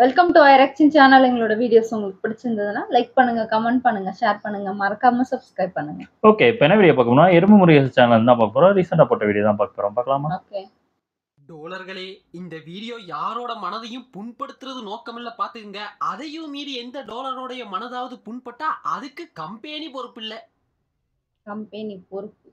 Welcome to ஐரக்ஷன் channel எங்களோட videos உங்களுக்கு பிடிச்சிருந்ததுன்னா லைக் பண்ணுங்க கமெண்ட் பண்ணுங்க ஷேர் பண்ணுங்க. மறக்காம சப்ஸ்கிரைப் பண்ணுங்க. ஓகே இப்போ என்ன வீடியோ பார்க்க போறோம் எறும்பு முருகேசன் சேனல் தான் பார்க்க போறோம். ரீசெண்டாக போட்ட வீடியோ தான் பார்க்க போறோம். பார்க்கலாமா? ஓகே டோலர்களே இந்த வீடியோ யாரோட மனதையும் புண்படுத்துறது நோக்கமில்ல பாத்துக்கங்க அதையும் மீறி எந்த டோலரோடைய மனதாவது புண்பட்டா அதுக்கு கம்பெனி பொறுப்பு இல்ல கம்பெனி பொறுப்பு.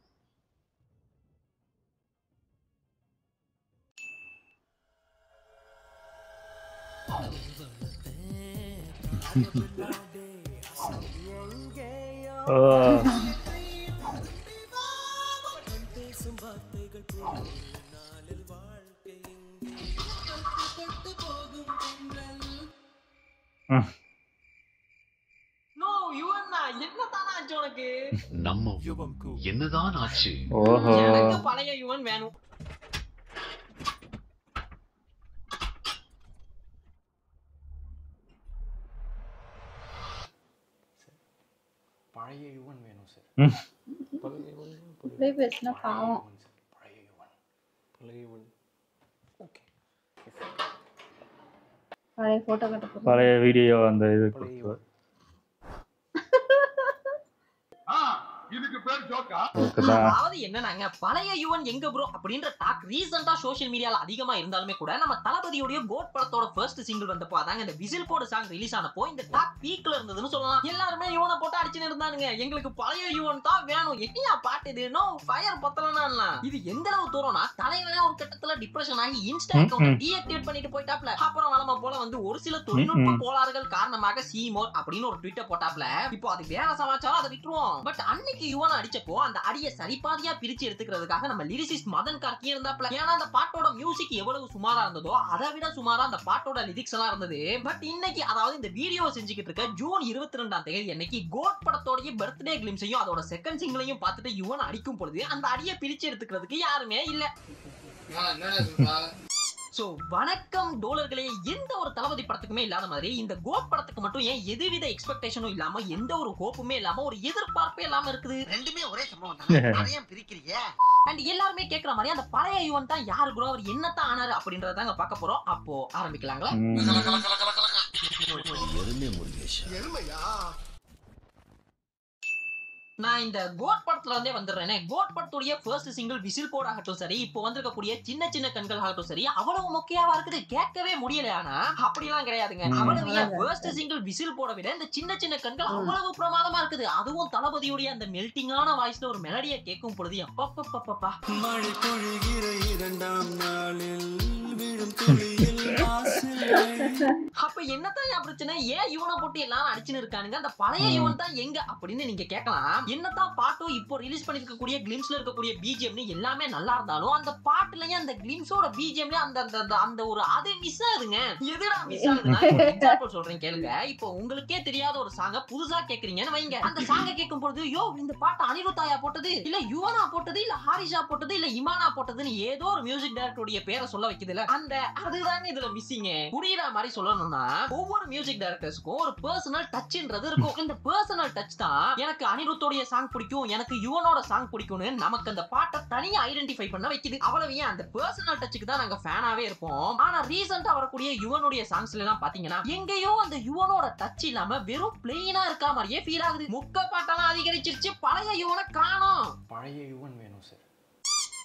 நம்ம என்னதான் ஆச்சு? ஓஹோ. பழைய யுவன் வேணும். பழைய யுவன் வேணும் சார் ம். பழைய யுவன் இப்படியே பேசினா பாவம் யுவன் சார் பழைய யுவன் பழைய யுவன் ஓகே பழைய போட்டோ கட்ட போறோம். பழைய வீடியோ அந்த இது பழைய கொடுத்து யுவன் ஓகே தான் அதாவது என்னன்னாங்க பழைய யுவன் எங்க ப்ரோ அப்படின்ற டாக் ரீசெண்டா சோஷியல் மீடியால அதிகமா இருந்தாலுமே கூட நம்ம தளபதியோட கோட் படத்தோட ஃபர்ஸ்ட் சிங்கிள் வந்தப்போ அதாங்க இந்த விசில் போட சாங் ரிலீஸ் ஆனப்போ இந்த டாக் பீக்ல இருந்ததுன்னு சொல்லலாம். எல்லாருமே யுவனை போட்டு அடிச்சுன்னு இருந்தானுங்க. எங்களுக்கு பழைய யுவன் தான் வேணும். என்னையா பாட்டு இது? நோ ஃபயர் பத்தலனா இது எந்த அளவு தூரம்னா தலைவனே ஒரு கட்டத்துல டிப்ரெஷன் ஆகி இன்ஸ்டா அக்கௌண்ட். டீஆக்டிவேட் பண்ணிட்டு போயிட்டாப்ல. அப்புறம் வளம போல வந்து ஒரு சில தொழில்நுட்ப. கோளாறுகள் காரணமாக சீமோர் அப்படின்னு ஒரு ட்விட்டர் போட்டாப்ல. இப்போ அது வேற சமாச்சாரம் அதை விட்டுருவோம். பட் அன்னைக்கு யுவன அடிச்சப்போ அந்த அடியை சரிபாதியா பிரிச்சு எடுத்துக்கிறதுக்காக நம்ம லிரிசிஸ்ட் மதன் கார்கி இருந்தாப்ல. ஏன்னா அந்த பாட்டோட மியூசிக் எவ்வளவு சுமாரா இருந்ததோ அதை விட சுமாரா அந்த பாட்டோட லிரிக்ஸ் எல்லாம் இருந்தது. பட் இன்னைக்கு அதாவது இந்த வீடியோ செஞ்சுக்கிட்டு இருக்க ஜூன் இருபத்தி ரெண்டாம் தேதி அன்னைக்கு கோட் படத்தோடைய பர்த்டே கிளிம்ஸையும் அதோட செகண்ட் சிங்கிளையும் பார்த்துட்டு யுவன் அடிக்கும் பொழுது அந்த அடியை பிரிச்சு எடுத்துக்கிறதுக்கு யாருமே இல்லை. சோ வணக்கம் டோலர்களே எந்த ஒரு தளபதி படத்துக்குமே இல்லாத மாதிரி இந்த கோட் படத்துக்கு மட்டும் ஏன் எதுவித எக்ஸ்பெக்டேஷனும் இல்லாம எந்த ஒரு ஹோப்புமே இல்லாம ஒரு எதிர்பார்ப்பே இல்லாம இருக்குது? ரெண்டுமே ஒரே சம்பவம் தான்? அதை ஏன் பிரிக்கிறீங்க? அண்ட் எல்லாருமே கேக்குற மாதிரி அந்த பழைய யுவன் தான் யாரு ப்ரோ அவர் என்னத்தான் ஆனாரு அப்படின்றத தாங்க பார்க்க போறோம். அப்போ ஆரம்பிக்கலாங்களா. எருமையா நான் இந்த கோட் படத்துல இருந்தே வந்துடுறேனே. கோட் படத்துடைய ஃபர்ஸ்ட் சிங்கிள் விசில் போட் ஆகட்டும் சரி இப்போ வந்திருக்கக்கூடிய சின்ன சின்ன கண்கள் ஆகட்டும் சரி அவ்வளவு மொக்கையாவா இருக்குது கேட்கவே முடியல ஆனா அப்படிலாம் கிடையாதுங்க. அவ்வளவு ஏன் ஃபர்ஸ்ட் சிங்கிள் விசில் போட விட இந்த சின்ன சின்ன கண்கள் அவ்வளவு பிரமாதமா இருக்குது. அதுவும் தளபதியுடைய அந்த மெல்டிங்கான வாய்ஸ்ல ஒரு மெலடியை கேட்கும் பொழுது அப்பப்பப்பப்பா. மழை பொழிகிற இரண்டாம் நாளில் விழும் துளியில் அப்ப என்னத்தான் என் பிரச்சனை? ஏன் இவனை போட்டு எல்லாரும் அடிச்சுன்னு இருக்கானுங்க? அந்த பழைய. இவன் தான் எங்க? அப்படின்னு நீங்க கேட்கலாம். என்னத்தான் பாட்டும் இப்போ ரிலீஸ் பண்ணிருக்கக்கூடிய கிளிம்ஸ்ல இருக்கக்கூடிய பிஜிஎம்னு எல்லாமே நல்லா இருந்தாலும் அந்த பாட்டுலயும் அந்த கிளிம்ஸோட பிஜிஎம்ல அந்த அந்த அந்த- ஒரு அது மிஸ் ஆகுதுங்க. எதுடா மிஸ் ஆகுதுன்னா எக்ஸாம்பிள் சொல்றேன் கேளுங்க. இப்போ உங்களுக்கே தெரியாத ஒரு சாங்க புதுசா கேக்குறீங்கன்னு வைங்க. அந்த சாங்க கேட்கும் பொழுது யோ இந்த பாட்டு அனிருத்தாயா போட்டது? இல்ல யுவனா போட்டது? இல்ல ஹாரிஷா போட்டது? இல்ல இமானா போட்டதுன்னு ஏதோ ஒரு மியூசிக் டைரக்டருடைய பேரை சொல்ல வைக்குதுல. அந்த அதுதாங்க இதுல மிஸ்ஸிங் புரியுற மாதிரி சொல்லணும்னா ஒவ்வொரு மியூசிக் டைரக்டர்ஸ்க்கும் ஒரு பர்சனல் டச்ன்றது இருக்கும். இந்த பர்சனல் டச் தான் எனக்கு அனிருத்தோடைய சாங் பிடிக்கும் எனக்கு யுவனோட சாங் பிடிக்கும்னு நமக்கு அந்த பாட்டை தனியா ஐடென்டிஃபை பண்ண வைக்குது. அவ்வளவு ஏன் அந்த பர்சனல் டச்சுக்கு தான் நாங்க ஃபேனாவே இருப்போம். ஆனா ரீசெண்டா வரக்கூடிய யுவனுடைய சாங்ஸ்ல எல்லாம் பாத்தீங்கன்னா எங்கேயோ அந்த யுவனோட டச் இல்லாம வெறும் பிளெயினா இருக்க மாதிரியே ஃபீல் ஆகுது. முக்க பாட்டெல்லாம் அதிகரிச்சிருச்சு பழைய யுவனை காணோம். பழைய யுவன் வேணும் சார்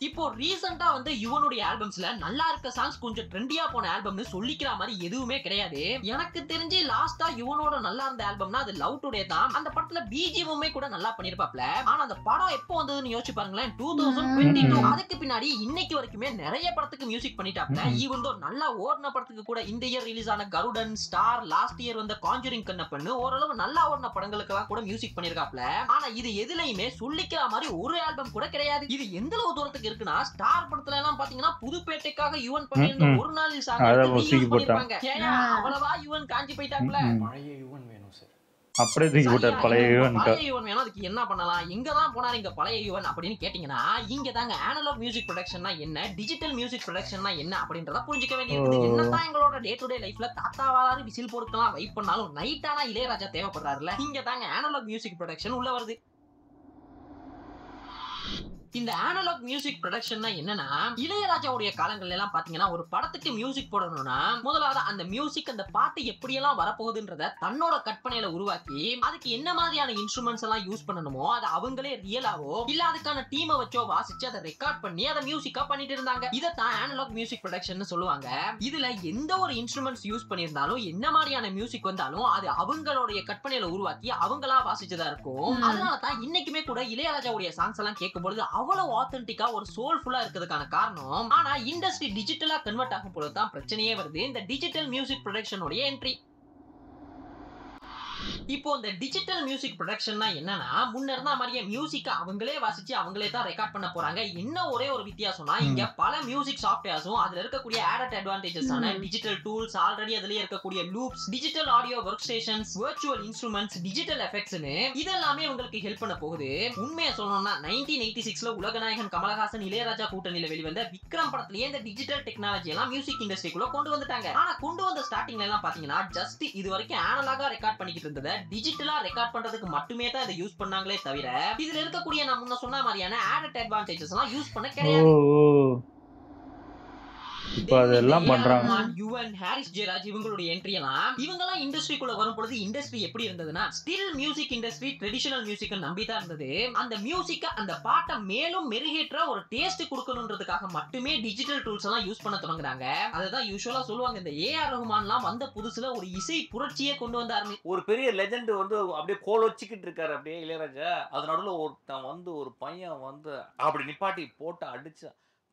இப்போ ரீசெண்டா வந்து யுவனுடைய ஆல்பம்ஸ்ல நல்லா இருக்க சாங்ஸ் கொஞ்சம் ட்ரெண்டியா போன ஆல்பம்னு சொல்லிக்கிற மாதிரி எதுவுமே கிடையாது. எனக்கு தெரிஞ்சு லாஸ்டா யுவனோட நல்லா இருந்த ஆல்பம்னா அது லவ் டுடே தான். அந்த படத்துல பிஜிஎம்மே கூட நல்லா பண்ணிருப்பாப்ல. ஆனா அந்த படம் எப்போ வந்ததுன்னு யோசிச்சு பாருங்களேன். டூ தௌசண்ட் டுவெண்ட்டி டூ அதுக்கு பின்னாடி இன்னைக்கு வரைக்குமே நிறைய படத்துக்கு மியூசிக் பண்ணிட்டாப்ல. ஈவன் தோ நல்லா ஓடின படத்துக்கு கூட இந்த இயர் ரிலீஸ் ஆன கருடன் ஸ்டார் லாஸ்ட் இயர் வந்த காஞ்சூரிங் கண்ணப்பன்னு ஓரளவு நல்லா ஓடின படங்களுக்கெல்லாம் கூட மியூசிக் பண்ணிருக்காப்ல. ஆனா இது எதுலயுமே சொல்லிக்கிற மாதிரி ஒரு ஆல்பம் கூட கிடையாது. இது எந்த அளவு தூரத்துக்கு இருக்குன்னா ஸ்டார் படத்துல எல்லாம் பாத்தீங்கன்னா புதுப்பேட்டைக்காக யுவன் ம். ஒரு நாள் சாங். பண்ணிருப்பாங்க. அவ்வளவா யுவன் காஞ்சி போயிட்டாப்ல. பழைய யுவன் வேணும் சார் அப்படியே தூக்கி போட்டார் பழைய ஈவென்ட் பழைய யுவன் வேணும் அதுக்கு என்ன பண்ணலாம்? எங்க தான் போனாரு இங்க பழைய யுவன் அப்படின்னு கேட்டீங்கன்னா இங்க தாங்க அனலாக் மியூசிக் ப்ரொடக்ஷன்னா என்ன டிஜிட்டல் மியூசிக் ப்ரொடக்ஷன்னா என்ன அப்படின்றத புரிஞ்சுக்க வேண்டியது. என்னதான் எங்களோட டே டு டே லைஃப்ல தாத்தா வாராரு விசில் போடுக்கலாம் வைப் பண்ணாலும் நைட் ஆனா இளையராஜா தேவைப்படுறாருல இங்க தாங்க அனலாக் மியூசிக் ப்ரொடக்ஷன் உள்ள வருது. இந்த அனலாக் மியூசிக் ப்ரொடக்ஷன்னா என்னன்னா இளையராஜாவுடைய காலங்கள்ல எல்லாம் பாத்தீங்கன்னா ஒரு படத்துக்கு மியூசிக் போடணும்னா முதலாவது அந்த மியூசிக் அந்த பாட்டு எப்படியெல்லாம் வரப்போகுதுன்றத தன்னோட கற்பனையில உருவாக்கி அதுக்கு என்ன மாதிரியான இன்ஸ்ட்ருமெண்ட்ஸ் எல்லாம் யூஸ் பண்ணணுமோ அதை அவங்களே ரியலாவோ இல்ல அதுக்கான டீமை வச்சோ வாசிச்சு அதை ரெக்கார்ட் பண்ணி அதை மியூசிக்கா பண்ணிட்டு இருந்தாங்க. இதைத்தான் அனலாக் மியூசிக் ப்ரொடக்ஷன் சொல்லுவாங்க. இதுல எந்த ஒரு இன்ஸ்ட்ருமெண்ட்ஸ் யூஸ் பண்ணியிருந்தாலும் என்ன மாதிரியான மியூசிக் வந்தாலும் அது அவங்களுடைய கற்பனையில உருவாக்கி அவங்களா வாசிச்சதா இருக்கும். அதனால தான் இன்னைக்குமே கூட இளையராஜாவுடைய சாங்ஸ் எல்லாம் கேட்கும் பொழுது அவ்வளவு ஆத்தென்டிக்கா ஒரு சோல்ஃபுல்லா இருக்கிறதுக்கான காரணம் ஆனா இண்டஸ்ட்ரி டிஜிட்டலா கன்வெர்ட் ஆகும் பொழுது தான் பிரச்சனையே வருது. இந்த டிஜிட்டல் மியூசிக் ப்ரொடக்ஷனுடைய என்ட்ரி இப்போ இந்த டிஜிட்டல் மியூசிக் ப்ரொடக்ஷன்னா என்னன்னா முன்ன இருந்த மாதிரியே மியூசிக்க அவங்களே வாசிச்சு அவங்களே தான் ரெக்கார்ட் பண்ண போறாங்க. என்ன ஒரே ஒரு வித்தியாசம்னா இங்க பல மியூசிக் சாஃப்ட்வேர்ஸும் அதுல இருக்கக்கூடிய ஆடட் அட்வான்டேஜஸ் ஆன. டிஜிட்டல் டூல்ஸ் ஆல்ரெடி அதுலயே இருக்கக்கூடிய loops digital audio work stations virtual instruments digital எஃபெக்ட்ஸ்னு இதெல்லாமே உங்களுக்கு ஹெல்ப் பண்ண போகுது. உண்மையை சொல்லணும்னா நைன்டீன் எயிட்டி சிக்ஸ்ல உலகநாயகன் கமலஹாசன் இளையராஜா கூட்டணியில வெளிவந்த விக்ரம் படத்திலேயே இந்த டிஜிட்டல் டெக்னாலஜி எல்லாம் மியூசிக் இண்டஸ்ட்ரிக்குள்ள கொண்டு வந்துட்டாங்க. ஆனா கொண்டு வந்த ஸ்டார்டிங்ல எல்லாம் பாத்தீங்கன்னா ஜஸ்ட் இது வரைக்கும் அனலாகா ரெக்கார்ட் பண்ணிக்கிட்டு இருந்ததை டிஜிட்டலா ரெக்கார்ட் பண்றதுக்கு மட்டுமே தான் இதை யூஸ் பண்ணாங்களே தவிர இதுல இருக்கக்கூடிய நான் முன்ன சொன்ன மாதிரியான ஆடட் அட்வான்டேஜஸ் எல்லாம் யூஸ் பண்ண கிடையாது. இப்போ அதெல்லாம் பண்றாங்க. யுவன் ஹாரிஸ் ஜெயராஜ் இவங்களுடைய என்ட்ரி எல்லாம் இவங்க எல்லாம் இண்டஸ்ட்ரிக்குள்ள வரும் பொழுது இண்டஸ்ட்ரி எப்படி இருந்ததுன்னா still music industry traditional music நம்பி தான் இருந்தது. அந்த மியூசிக்க அந்த பாட்டை மேலும் மெருகேற்ற ஒரு டேஸ்ட் கொடுக்கணுன்றதுக்காக மட்டுமே டிஜிட்டல் டூல்ஸ் எல்லாம் யூஸ் பண்ண தொடங்குறாங்க. அதுதான் யூஸ்வலா சொல்லுவாங்க இந்த ஏஆர் ரஹ்மான்லாம் வந்த புதுசுல ஒரு இசை புரட்சியே கொண்டு வந்தாருன்னு ஒரு பெரிய லெஜெண்ட் வந்து அப்படியே கோல் வச்சுக்கிட்டு இருக்காரு அப்படியே இளையராஜா. அது நடுவில் ஒருத்தன் வந்து ஒரு பையன் வந்து அப்படி நிப்பாட்டி போட்டு அடிச்சு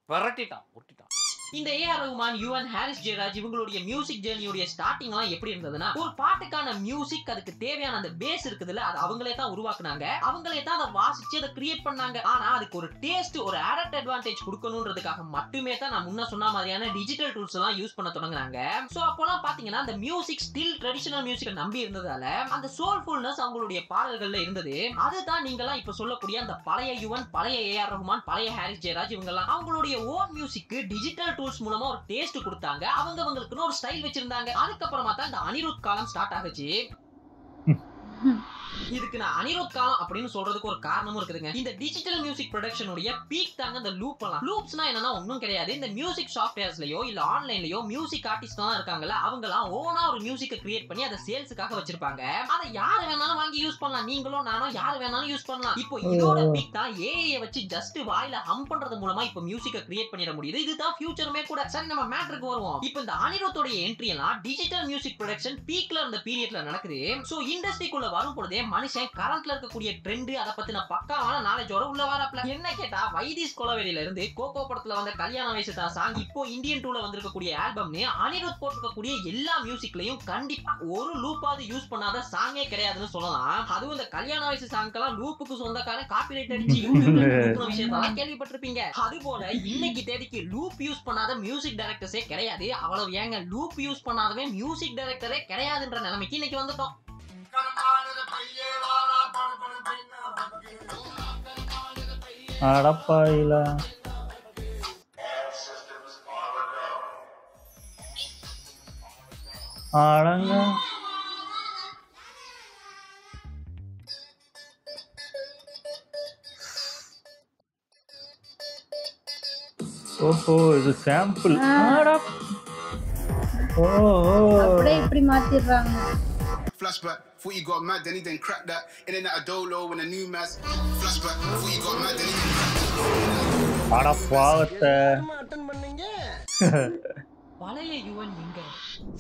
விரட்டிட்டான் உருட்டிட்டான். இந்த ஏஆர் ரகுமான் யுவன் ஹாரிஸ் ஜெயராஜ் இவங்களுடைய மியூசிக் ஜேர்னியுடைய ஸ்டார்டிங் எல்லாம் எப்படி இருந்ததுன்னா ஒரு பாட்டுக்கான மியூசிக் அதுக்கு தேவையான அந்த பேஸ் இருக்குதுல்ல அது அவங்களே தான் உருவாக்குனாங்க. அவங்களே தான் அதை வாசிச்சு அதை கிரியேட் பண்ணாங்க. ஆனா அதுக்கு ஒரு டேஸ்ட் ஒரு ஆடட் அட்வான்டேஜ் கொடுக்கணுன்றதுக்காக மட்டுமே தான் நான் முன்ன சொன்ன மாதிரியான டிஜிட்டல் டூல்ஸ் எல்லாம் யூஸ் பண்ண தொடங்கினாங்க. சோ அப்போலாம் பாத்தீங்கன்னா அந்த மியூசிக் ஸ்டில் ட்ரெடிஷனல் மியூசிக்கை நம்பி இருந்ததால அந்த சோல்ஃபுல்னஸ் அவங்களுடைய பாடல்கள்ல இருந்தது. அதுதான் நீங்களாம் இப்ப சொல்லக்கூடிய அந்த பழைய யுவன் பழைய ஏஆர் ரகுமான் பழைய ஹாரிஸ் ஜெயராஜ் இவங்கெல்லாம் அவங்களுடைய ஓன் மியூசிக்கு டிஜிட்டல் டூல்ஸ் மூலமா ஒரு டேஸ்ட் கொடுத்தாங்க. அவங்க அவங்களுக்குன்னு ஒரு ஸ்டைல் வச்சிருந்தாங்க. அதுக்கப்புறமா தான் இந்த அனிருத் காலம் ஸ்டார்ட் ஆகுச்சு. இதுக்கு நான் அனிருத் காலம் அப்படின்னு சொல்றதுக்கு ஒரு காரணமும் இருக்குதுங்க. இந்த டிஜிட்டல் மியூசிக் ப்ரொடக்ஷனுடைய பீக் தாங்க இந்த லூப் எல்லாம் லூப்ஸ்னா என்னன்னா ஒன்றும் கிடையாது. இந்த மியூசிக் சாஃப்ட்வேர்ஸ்லயோ இல்ல ஆன்லைன்லயோ மியூசிக் ஆர்டிஸ்ட் தான் இருக்காங்கல்ல அவங்க எல்லாம் ஓனா ஒரு மியூசிக்கை கிரியேட் பண்ணி அதை சேல்ஸுக்காக வச்சிருப்பாங்க. அதை யாரு வேணாலும் வாங்கி யூஸ் பண்ணலாம். நீங்களும் நானும் யாரு வேணாலும் யூஸ் பண்ணலாம். இப்போ இதோட பீக் தான் ஏஐ வச்சு ஜஸ்ட் வாயில ஹம் பண்றது மூலமா இப்போ மியூசிக்கை கிரியேட் பண்ணிட முடியுது. இதுதான் ஃபியூச்சருமே கூட. சரி நம்ம மேட்ருக்கு வருவோம். இப்போ இந்த அனிருத்தோட என்ட்ரி எல்லாம் டிஜிட்டல் மியூசிக் ப்ரொடக்ஷன் பீக்ல இருந்த பீரியட்ல நடக்குது. சோ இண்டஸ்ட்ரிக்குள்ள வரும் பொழுதே மனுஷன் கரண்ட்ல இருக்கக்கூடிய ட்ரெண்ட் அதை பத்தின பக்காவான நாலேஜோட உள்ள வராப்ல. என்ன கேட்டா வைதிஸ் கொலவெளியில இருந்து கோகோ படத்துல வந்த கல்யாண வயசு தான் சாங் இப்போ இந்தியன் டூல வந்திருக்கக்கூடிய ஆல்பம்னு அனிருத் போட்டிருக்கக்கூடிய எல்லா மியூசிக்லயும் கண்டிப்பா ஒரு லூப்பாவது யூஸ் பண்ணாத சாங்கே கிடையாதுன்னு சொல்லலாம். அதுவும் இந்த கல்யாண வயசு சாங்கெல்லாம் லூப்புக்கு சொந்தக்காரன் காப்பிரைட் அடிச்சு யூடியூப்ல தூக்குன விஷயத்தெல்லாம் கேள்விப்பட்டிருப்பீங்க. அது போல இன்னைக்கு தேதிக்கு லூப் யூஸ் பண்ணாத மியூசிக் டைரக்டர்ஸே கிடையாது. அவ்வளவு ஏங்க லூப் யூஸ் பண்ணாதவன் மியூசிக் டைரக்டரே கிடையாதுன்ற நிலைமைக்கு இன்னைக்கு வந்துட்டோம். அடப்பாயில அடங்க. ஓஹோ இது சாம்பிள் ஓ ஓ. அப்படியே இப்படி மாத்திடுறாங்க. Flashback, thought you got mad, then he didn't crack that. In and out of dolo when a new mass. Flashback, thought you got mad, then he didn't crack that. அட பாவத்தை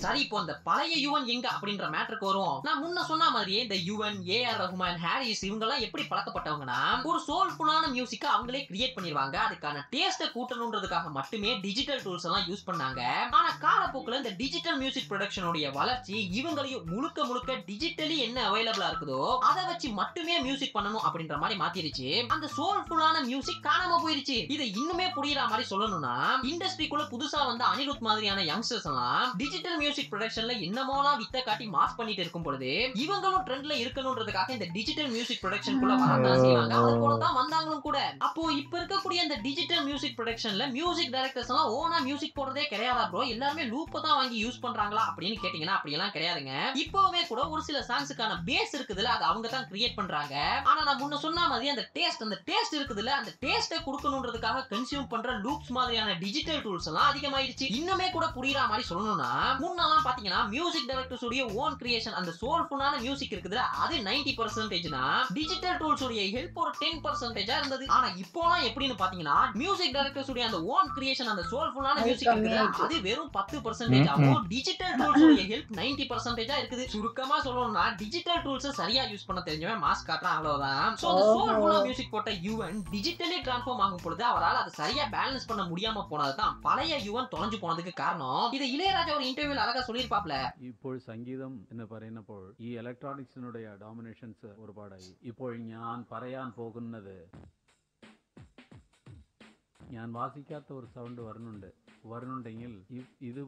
சரி இப்போ அந்த பழைய யுவன் எங்க அப்படின்ற மேட்டருக்கு வருவோம். நான் முன்ன சொன்ன மாதிரியே இந்த யுவன் ஏஆர் ரஹ்மான் ஹாரிஸ் இவங்க எல்லாம் எப்படி பழக்கப்பட்டவங்கன்னா ஒரு சோல்ஃபுல்லான மியூசிக்கை அவங்களே கிரியேட் பண்ணிருவாங்க. அதுக்கான டேஸ்ட்டை கூட்டணுன்றதுக்காக மட்டுமே டிஜிட்டல் டூல்ஸ் எல்லாம் யூஸ் பண்ணாங்க. ஆனா காலப்போக்கில் இந்த டிஜிட்டல் மியூசிக் ப்ரொடக்ஷனுடைய வளர்ச்சி இவங்களையும் முழுக்க முழுக்க டிஜிட்டலி என்ன அவைலபிளா இருக்குதோ அதை வச்சு மட்டுமே மியூசிக் பண்ணணும் அப்படின்ற மாதிரி மாத்திருச்சு. அந்த சோல்ஃபுல்லான மியூசிக் காணாம போயிருச்சு. இதை இன்னுமே புரியுற மாதிரி சொல்லணும்னா இண்டஸ்ட்ரிக்குள்ள புதுசா வந்த அனிருத் மாதிரியான மாதிரியான யங்ஸ்டர்ஸ் எல்லாம் டிஜிட்டல் மியூசிக் ப்ரொடக்ஷன்ல என்னமோலாம் வித்த காட்டி மாஸ் பண்ணிட்டு இருக்கும் பொழுது இவங்களும் ட்ரெண்ட்ல இருக்கணும்ன்றதுக்காக இந்த டிஜிட்டல் மியூசிக் ப்ரொடக்ஷனுக்குள்ள வரதான் செய்வாங்க. அது போல தான் வந்தாங்களும் கூட. அப்போ இப்ப இருக்கக்கூடிய இந்த டிஜிட்டல் மியூசிக் ப்ரொடக்ஷன்ல மியூசிக் டைரக்டர்ஸ் எல்லாம் ஓனா மியூசிக் போடுறதே கிடையாதா ப்ரோ எல்லாருமே லூப்ப தான் வாங்கி யூஸ் பண்றாங்களா அப்படின்னு கேட்டீங்கன்னா அப்படியெல்லாம் கிடையாதுங்க. இப்போவே கூட ஒரு சில சாங்ஸுக்கான பேஸ் இருக்குதுல அது அவங்க தான் கிரியேட் பண்றாங்க. ஆனா நான் முன்ன சொன்ன மாதிரி அந்த டேஸ்ட் அந்த டேஸ்ட் இருக்குதுல அந்த டேஸ்ட்டை கொடுக்கணுன்றதுக்காக கன்சியூம் பண்ற லூப்ஸ் மாதிரியான டிஜிட்டல் டூல்ஸ் எல்லாம் அதிகமாயிடுச்சு. இன்னுமே கூட புரியுற மாதிரி சொல்லணும்னா முன்னெல்லாம் பாத்தீங்கன்னா மியூசிக் டைரக்டர்ஸ் உடைய ஓன் கிரியேஷன் அந்த சோல்ஃபுல்லான மியூசிக் இருக்குதுல அது 90% பர்சன்டேஜ்னா டிஜிட்டல் டூல்ஸ் உடைய ஹெல்ப் ஒரு டென் பர்சன்டேஜா இருந்தது. ஆனா இப்போலாம் எப்படின்னு பாத்தீங்கன்னா மியூசிக் டைரக்டர்ஸ் உடைய அந்த ஓன் கிரியேஷன் அந்த சோல்ஃபுல்லான மியூசிக் இருக்குதுல. அது வெறும் பத்து பர்சன்டேஜ் ஆகும் டிஜிட்டல் டூல்ஸ் உடைய ஹெல்ப் நைன்டி பர்சன்டேஜா இருக்குது. சுருக்கமா சொல்லணும்னா டிஜிட்டல் டூல்ஸ் சரியா யூஸ் பண்ண தெரிஞ்சவன் மாஸ் காட்டுறான் அவ்வளவுதான். சோ அந்த. சோல்ஃபுல்லா மியூசிக் போட்ட யுவன் டிஜிட்டலி டிரான்ஸ்ஃபார்ம் ஆகும் பொழுது அவரால் அதை சரியா பேலன்ஸ் பண்ண முடியாம போனதுதான் பழைய யுவன் தொலைஞ்சு போனதுக்கு காரணம். இது இளையராஜா ஒரு இன்டர்வியூல அழகா சொல்லியிருப்பாப்ல ഇപ്പോൾ സംഗീതം എന്ന് പറയുന്നപ്പോൾ ഈ ഇലക്ട്രോണിക്സിനുടേ ഡോമിനേഷൻസ് ഒരുപാടായി ഇപ്പോൾ ഞാൻ പറയാൻ പോകുന്നത് ഞാൻ വാസിക്കാത്ത ഒരു സൗണ്ട് വരുന്നുണ്ട് வருணுண்டையில் இது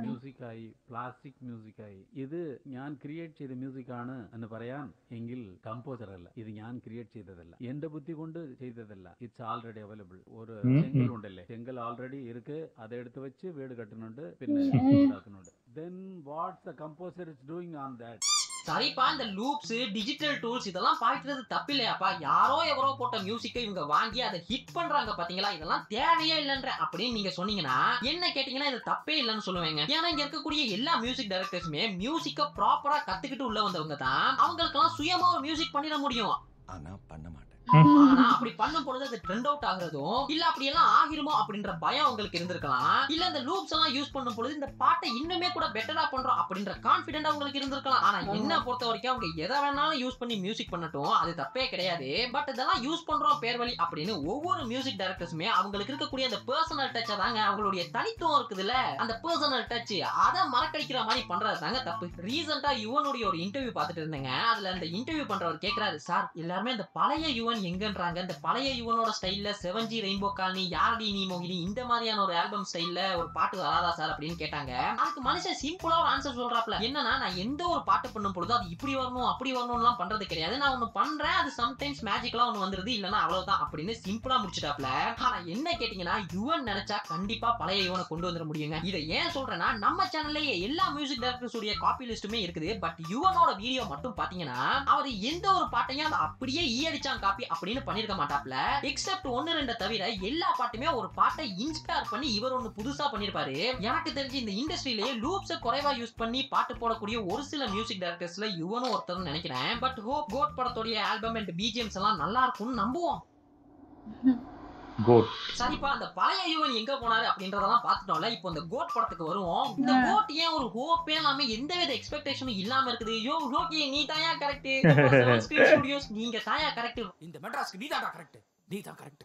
മ്യൂസിക് ആയി പ്ലാസ്റ്റിക് മ്യൂസിക് ആയി ഇത് ഞാൻ ക്രിയേറ്റ് ചെയ്ത മ്യൂസിക് ആണ് എന്ന് പറയാൻ എങ്കിൽ കമ്പോസർ അല്ല ഇത് ഞാൻ ക്രിയേറ്റ് ചെയ്തതല്ല എന്റെ ബുദ്ധി കൊണ്ട് ചെയ്തതല്ല ഇറ്റ്സ് ആൾറെഡി അവൈലബിൾ ഒരു ചെങ്കൽ ഉണ്ടല്ലേ ചെങ്കൽ ആൾറെഡി ഇരുക്ക് അതെടുത്ത് വെച്ച് വീട് കെട്ടുന്നുണ്ട് പിന്നെ ഉണ്ടാക്കുന്നുണ്ട് then what's the composer is doing on that சரிப்பா இந்த லூப்ஸ் டிஜிட்டல் டூல்ஸ் இதெல்லாம் பாய்க்கிறது தப்பு இல்லையாப்பா யாரோ எவரோ போட்ட மியூசிக்கை இவங்க வாங்கி அதை ஹிட் பண்றாங்க பாத்தீங்களா? இதெல்லாம் தேவையே இல்லைன்ற அப்படின்னு நீங்க சொன்னீங்கன்னா என்ன கேட்டீங்கன்னா இது தப்பே இல்லைன்னு சொல்லுவேங்க. ஏன்னா இங்க இருக்கக்கூடிய எல்லா மியூசிக் டைரக்டர்ஸுமே மியூசிக்கை ப்ராப்பரா கத்துக்கிட்டு உள்ள வந்தவங்க தான். அவங்களுக்கெல்லாம் சுயமா ஒரு மியூசிக் பண்ணிட முடியும். ஆனா பண்ண மாட்டேன் ஆனா அப்படி பண்ணும் பொழுது அது ட்ரெண்ட் அவுட் ஆகுறதும் இல்ல அப்படி எல்லாம் ஆகிருமோ அப்படின்ற பயம் உங்களுக்கு இருந்திருக்கலாம். இல்ல இந்த லூப்ஸ் எல்லாம் யூஸ் பண்ணும் பொழுது இந்த பாட்டை இன்னுமே கூட பெட்டரா பண்றோம் அப்படின்ற கான்பிடென்ட் உங்களுக்கு இருந்திருக்கலாம். ஆனா என்ன பொறுத்த வரைக்கும் அவங்க எதை வேணாலும் யூஸ் பண்ணி மியூசிக் பண்ணட்டும் அது தப்பே கிடையாது. பட் இதெல்லாம் யூஸ் பண்றோம் பேர் வழி அப்படின்னு ஒவ்வொரு மியூசிக் டைரக்டர்ஸுமே அவங்களுக்கு இருக்கக்கூடிய அந்த பர்சனல் டச் தாங்க அவங்களுடைய தனித்துவம் இருக்குதுல்ல. அந்த பர்சனல் டச் அதை மறக்கடிக்கிற மாதிரி பண்றது தாங்க தப்பு. ரீசெண்டா யுவனுடைய ஒரு இன்டர்வியூ பார்த்துட்டு இருந்தேங்க. அதுல அந்த இன்டர்வியூ பண்றவர் கேக்குறாரு சார் எல்லாருமே இந்த பழைய யுவன் எங்கன்றாங்க? இந்த பழைய யுவனோட ஸ்டைலில் செவன்ஜி ரெயின்போ காலனி யாரடி நீ மோகினி? இந்த மாதிரியான ஒரு ஆல்பம் ஸ்டைலில் ஒரு பாட்டு வராதா சார் அப்படின்னு கேட்டாங்க. அதுக்கு மனுஷன் சிம்பிளா ஒரு ஆன்சர் சொல்றாப்ல. என்னன்னா நான் எந்த ஒரு பாட்டு பண்ணும் பொழுது அது இப்படி வரணும் அப்படி வரணும்லாம் பண்றது கிடையாது. நான் ஒன்று பண்றேன் அது சம்டைம்ஸ் மேஜிக்கலா ஒன்று வந்துருது இல்லைன்னா அவ்வளவுதான் அப்படின்னு சிம்பிளா முடிச்சிட்டாப்ல. ஆனா என்ன கேட்டீங்கன்னா யுவன் நினைச்சா கண்டிப்பா பழைய யுவனை கொண்டு வந்துட முடியுங்க. இதை ஏன் சொல்றேன்னா நம்ம சேனல்லேயே எல்லா மியூசிக் டைரக்டர்ஸ் உடைய காப்பி லிஸ்ட்டுமே இருக்குது. பட் யுவனோட வீடியோ மட்டும் பாத்தீங்கன்னா அவர் எந்த ஒரு பாட்டையும் அதை அப்படியே ஈ அடிச்சான் காப்பி அப்படின்னு பண்ணிருக்க மாட்டாப்ல. எக்ஸப்ட் ஒன்னு ரெண்ட தவிர எல்லா பாட்டுமே ஒரு பாட்டை இன்ஸ்பயர் பண்ணி இவர் ஒன்னு புதுசா பண்ணிருப்பாரு. எனக்கு தெரிஞ்சு இந்த இண்டஸ்ட்ரியிலேயே லூப்ஸ் குறைவா யூஸ் பண்ணி பாட்டு போடக்கூடிய ஒரு சில மியூசிக் டைரக்டர்ஸ்ல இவனும் ஒருத்தர் நினைக்கிறேன். பட் ஹோப் கோட் படத்துடைய ஆல்பம் அண்ட் பிஜிஎம்ஸ் எல்லாம் நல்லா இருக்கும்னு நம்புவோம். கோட் சரிப்பா அந்த பழைய யுவன் எங்க போனாரு அப்படின்றதெல்லாம் பாத்துட்டோம்ல இப்போ இந்த கோட் படத்துக்கு வருவோம். இந்த. கோட் ஏன் ஒரு ஹோப்பே இல்லாம எந்த வித எக்ஸ்பெக்டேஷனும் இல்லாம இருக்குது? யோ ஹோக்கி நீ தாயா கரெக்ட் ஸ்டுடியோஸ் நீங்க தாயா கரெக்ட் இந்த மெட்ராஸ்க்கு நீ தான்டா கரெக்ட் நீ தான் கரெக்ட்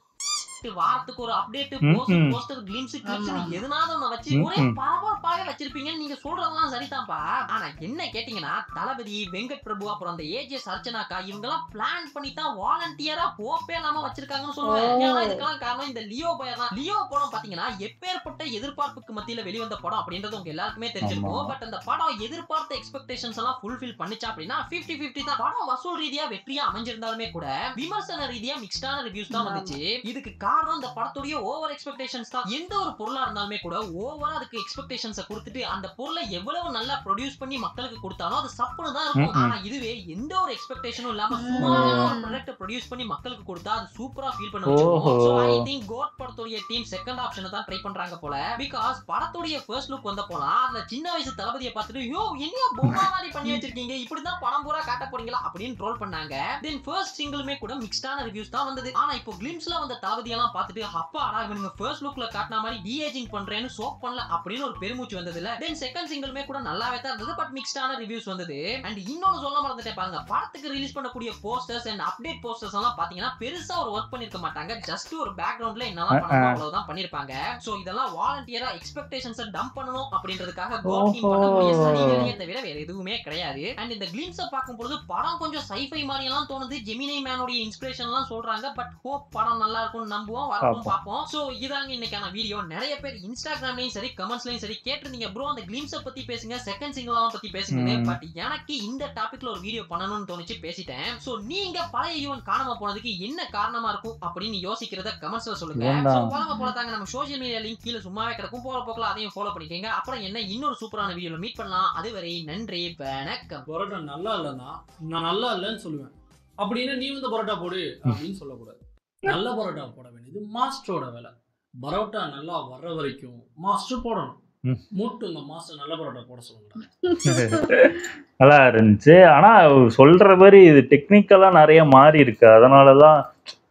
வாரத்துக்கு ஒரு அப்டேட் ம், போஸ்டர் கிளிம்ஸ் கிளிம்ஸ். எதுனாவது ஒண்ணு வச்சு ஒரே ம். பரபரப்பாவே வச்சிருப்பீங்கன்னு நீங்க சொல்றதெல்லாம் சரிதான்ப்பா ஆனா என்ன கேட்டீங்கன்னா தளபதி வெங்கட் பிரபு அப்புறம் அந்த ஏஜஸ் அர்ச்சனாக்கா இவங்க எல்லாம் பிளான் பண்ணி தான் வாலண்டியரா ஹோப்பே இல்லாம வச்சிருக்காங்கன்னு சொல்லுவேன். ஏன்னா இதுக்கெல்லாம் காரணம் இந்த லியோ பய தான் லியோ படம் பாத்தீங்கன்னா எப்பேற்பட்ட எதிர்பார்ப்புக்கு மத்தியில வெளிவந்த படம் அப்படின்றது உங்க எல்லாருக்குமே தெரிஞ்சிருக்கும். பட் அந்த படம் எதிர்பார்த்த எக்ஸ்பெக்டேஷன்ஸ் எல்லாம் ஃபுல்ஃபில் பண்ணிச்சா அப்படின்னா 50 50 தான் படம் வசூல் ரீதியா வெற்றியா அமைஞ்சிருந்தாலுமே கூட விமர்சன ரீதியா மிக்ஸ்டான ரிவ்யூஸ் தான். வந்துச்சு இதுக்கு காரணம் இந்த படத்துடைய ஓவர் எக்ஸ்பெக்டேஷன்ஸ் தான். எந்த ஒரு பொருளா இருந்தாலுமே கூட ஓவரா அதுக்கு எக்ஸ்பெக்டேஷன்ஸை கொடுத்துட்டு அந்த பொருளை எவ்வளவு நல்லா ப்ரொடியூஸ் பண்ணி மக்களுக்கு கொடுத்தாலும் அது சப்புன்னு தான் இருக்கும். ஆனா இதுவே எந்த ஒரு எக்ஸ்பெக்டேஷனும் இல்லாம ம். சுமாரான ஒரு ப்ராடக்ட் ப்ரொடியூஸ் பண்ணி மக்களுக்கு கொடுத்தா அது சூப்பரா ஃபீல் பண்ண. வச்சிருக்கும் சோ ஐ திங்க் கோட் படத்துடைய டீம் செகண்ட் ஆப்ஷனை தான் ட்ரை பண்றாங்க போல. பிகாஸ் படத்துடைய ஃபர்ஸ்ட் லுக் வந்த போலாம் அதுல சின்ன வயசு தளபதியை பார்த்துட்டு யோ என்னையா பொம்மை மாதிரி பண்ணி வச்சிருக்கீங்க? இப்படிதான் படம் பூரா காட்ட போறீங்களா? அப்படின்னு ட்ரோல் பண்ணாங்க. தென் ஃபர்ஸ்ட் சிங்கிளுமே கூட மிக்ஸ்டான ரிவ்யூஸ் தான் வந்தது. ஆனா இப்போ கிளிம்ஸ்ல வந்த தளபதி எல்லாம் பார்த்துட்டு அப்பாடா இவனுங்க ஃபர்ஸ்ட் லுக்ல காட்டின மாதிரி டிஏஜிங் பண்றேன்னு சோப் பண்ணல அப்படின்னு ஒரு பெருமூச்சு வந்தது அப்படின்றது இல்ல தென் செகண்ட் சிங்கிளுமே கூட நல்லாவே தான் இருந்தது பட் மிக்ஸ்டான ரிவ்யூஸ் வந்தது. அண்ட் இன்னொன்னு சொல்ல மறந்துட்டேன் பாருங்க படத்துக்கு ரிலீஸ் பண்ணக்கூடிய போஸ்டர்ஸ் அண்ட் அப்டேட் போஸ்டர்ஸ் எல்லாம் பாத்தீங்கன்னா பெருசா ஒரு ஒர்க் பண்ணிருக்க மாட்டாங்க. ஜஸ்ட் ஒரு பேக்ரவுண்ட்ல என்னெல்லாம் பண்ணணும் அவ்வளவுதான் பண்ணிருப்பாங்க. சோ இதெல்லாம் வாலண்டியரா எக்ஸ்பெக்டேஷன்ஸ் டம்ப் பண்ணணும் அப்படின்றதுக்காக கோட் டீம் பண்ணக்கூடிய தவிர வேற எதுவுமே கிடையாது. அண்ட் இந்த கிளிம்ஸ பார்க்கும் பொழுது படம் கொஞ்சம் சைஃபை மாதிரி எல்லாம் தோணுது. ஜெமினை மேனோட இன்ஸ்பிரேஷன் எல்லாம் சொல்றாங்க பட் ஹோப் படம் நல்லா இருக்கும்னு நம்புவோம் வரட்டும் பார்ப்போம் சோ இதாங்க இன்னைக்கான வீடியோ நிறைய பேர் இன்ஸ்டாகிராம்லயும் சரி கமெண்ட்ஸ்லயும் சரி கேட்டிருந்தீங்க ப்ரோ அந்த கிளிம்ஸ பத்தி பேசுங்க செகண்ட் சிங்கிளாவும் பத்தி பேசுங்க. பட் எனக்கு இந்த டாபிக்ல ஒரு வீடியோ பண்ணணும்னு தோணுச்சு பேசிட்டேன். சோ நீங்க பழைய ஈவன் காணாம போனதுக்கு என்ன காரணமா இருக்கும் அப்படின்னு யோசிக்கிறத கமெண்ட்ஸ்ல சொல்லுங்க. வழங்க போல தாங்க நம்ம சோஷியல் மீடியா லிங்க் கீழே சும்மாவே கிடக்கும். போற போக்குல அதையும் ஃபாலோ பண்ணிக்கங்க. அப்புறம் என்ன? இன்னொரு சூப்பரான வீடியோல மீட் பண்ணலாம். அதுவரை நன்றி வணக்கம். பரோட்டா நல்லா இல்லைன்னா நான் நல்லா இல்லைன்னு சொல்லுவேன். அப்படின்னு நீ வந்து பரோட்டா போடு அப்படின்னு சொல்லக்கூடாது. நல்ல பரோட்டா போட வேண்டியது. மாஸ்டரோட வேலை. பரோட்டா நல்லா வர்ற வரைக்கும் மாஸ்டர் போடணும். ம். மூட்டு இந்த மாஸ்டர் நல்ல பரோட்டா போட சொல்லுங்க நல்லா இருந்துச்சு. ஆனா சொல்ற மாதிரி இது டெக்னிக்கலா நிறைய மாறி இருக்கு. அதனாலதான்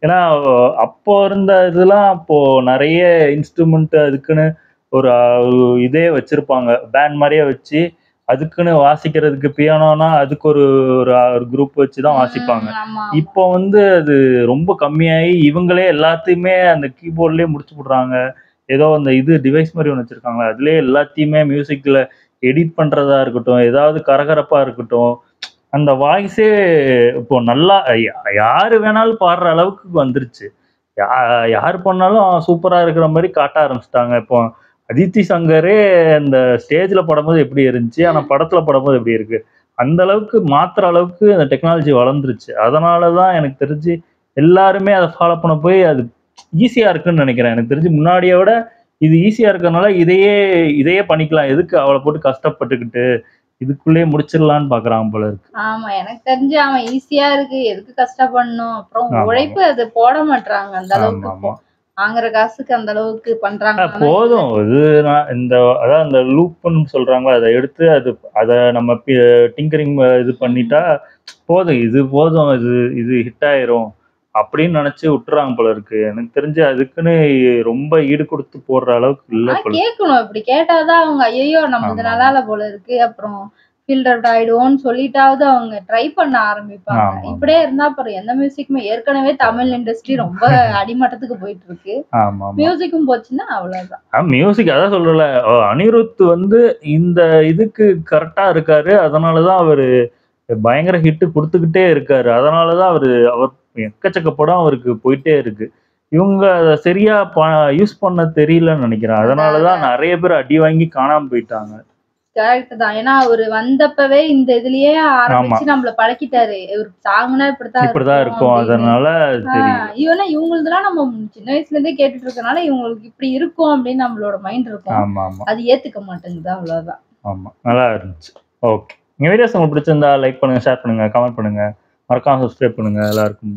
ஏன்னா அப்போ இருந்த இதெல்லாம் இப்போ நிறைய இன்ஸ்ட்ருமெண்ட் அதுக்குன்னு ஒரு இதே வச்சிருப்பாங்க. பேண்ட் மாதிரியே வச்சு அதுக்குன்னு வாசிக்கிறதுக்கு பியானோனா அதுக்கு ஒரு ஒரு குரூப் வச்சு தான் வாசிப்பாங்க. இப்போ வந்து அது ரொம்ப கம்மியாகி இவங்களே எல்லாத்தையுமே அந்த கீபோர்ட்லயே முடிச்சு விடுறாங்க. ஏதோ அந்த இது டிவைஸ் மாதிரி ஒன்று வச்சிருக்காங்களா அதுலயே எல்லாத்தையுமே மியூசிக்ல எடிட் பண்றதா இருக்கட்டும் ஏதாவது கரகரப்பா இருக்கட்டும் அந்த வாய்ஸே இப்போ நல்லா யாரு வேணாலும் பாடுற அளவுக்கு வந்துருச்சு. யா யார் பண்ணாலும் சூப்பரா இருக்கிற மாதிரி காட்ட ஆரம்பிச்சிட்டாங்க. இப்போ அதித்தி சங்கரே அந்த ஸ்டேஜ்ல படும்போது எப்படி இருந்துச்சு? ஆனா படத்துல படும்போது எப்படி இருக்கு? அந்த அளவுக்கு மாத்துற அளவுக்கு அந்த டெக்னாலஜி வளர்ந்துருச்சு. அதனால தான் எனக்கு தெரிஞ்சு எல்லாருமே அதை ஃபாலோ பண்ண போய் அது ஈஸியா இருக்குன்னு நினைக்கிறேன். எனக்கு தெரிஞ்சு முன்னாடியை விட இது ஈஸியா இருக்கறனால இதையே இதையே பண்ணிக்கலாம். எதுக்கு அவளை போட்டு கஷ்டப்பட்டுக்கிட்டு இதுக்குள்ளேயே முடிச்சிடலான்னு பாக்குறாங்க போல இருக்கு. ஆமா எனக்கு தெரிஞ்சு அவன் ஈஸியா இருக்கு. எதுக்கு கஷ்டப்படணும்? அப்புறம் உழைப்பு அது போட மாட்டாங்க அந்த அளவுக்கு வாங்குற காசுக்கு அந்த அளவுக்கு பண்றாங்க. போதும். இது இந்த அதான் அந்த லூப்னு சொல்றாங்களா அதை எடுத்து அது அதை நம்ம டிங்கரிங் இது பண்ணிட்டா போதும். இது போதும். இது இது ஹிட் ஆயிரும் அப்படின்னு நினைச்சு விட்டுறாங்க போல இருக்கு. எனக்கு தெரிஞ்சு அதுக்குன்னு ரொம்ப ஈடு கொடுத்து போடுற அளவுக்கு இல்ல. கேட்கணும். இப்படி கேட்டாதான் அவங்க ஐயோ நம்ம இது. நல்லா போல இருக்கு. அப்புறம் ஃபில்டர் ஆயிடுவோம்னு சொல்லிட்டாவது அவங்க ட்ரை பண்ண ஆரம்பிப்பாங்க. இப்படியே இருந்தா அப்புறம் எந்த மியூசிக்குமே ஏற்கனவே தமிழ் இண்டஸ்ட்ரி ரொம்ப அடிமட்டத்துக்கு போயிட்டு இருக்கு மியூசிக்கும் போச்சுன்னா அவ்வளவுதான். மியூசிக் அதான் சொல்றல அனிருத் வந்து இந்த இதுக்கு கரெக்டா இருக்காரு. அதனாலதான் அவரு பயங்கர ஹிட் கொடுத்துக்கிட்டே இருக்காரு. அதனாலதான் அவரு அவர் எக்கச்சக்க படம் அவருக்கு போயிட்டே இருக்கு. இவங்க அதை சரியா யூஸ் பண்ண தெரியலன்னு நினைக்கிறேன். அதனாலதான் நிறைய பேர் அடி வாங்கி காணாம போயிட்டாங்க. கரெக்ட் தான். ஏன்னா அவரு வந்தப்பவே இந்த இதுலயே ஆரம்பிச்சு நம்மள பழக்கிட்டாரு. ஒரு சாங்னா இப்படித்தான் இப்படிதான் இருக்கும் அதனால இவனா இவங்களுதெல்லாம் நம்ம சின்ன வயசுல இருந்தே கேட்டுட்டு இருக்கனால இவங்களுக்கு இப்படி இருக்கும் அப்படின்னு நம்மளோட மைண்ட் இருக்கும். அது ஏத்துக்க மாட்டேங்குது. அவ்வளவுதான். ஆமா. நல்லா இருந்துச்சு. ஓகே எங்க வீடியோஸ் உங்களுக்கு பிடிச்சிருந்தா லைக் பண்ணுங்க ஷேர் பண்ணுங்க கமெண்ட் பண்ணுங்க. மறக்காம சப்ஸ்கிரைப் பண்ணுங்க. எல்லாருக்கும்